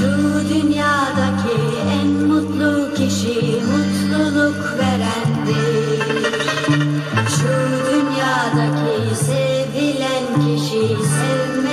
Şu dünyadaki en mutlu kişi mutluluk verendir. Şu dünyadaki sevilen kişi sevmek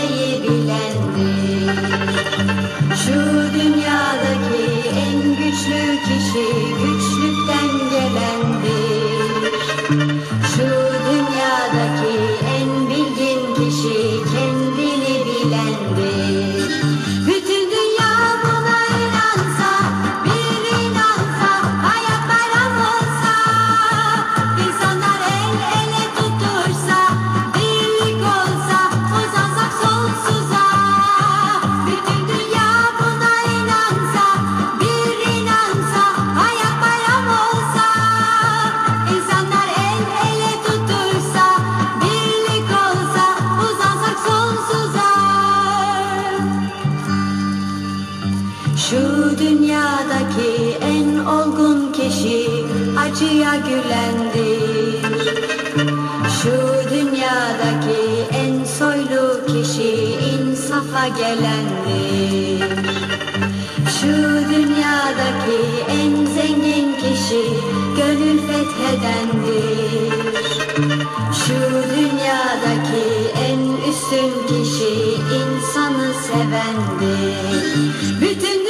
Bu dünyadaki en olgun kişi acıya gülendir. Şu dünyadaki en soylu kişi insafa gelendir. Şu dünyadaki en zengin kişi gönül fethedendir. Şu dünyadaki en üstün kişi insanı sevendir. Bütün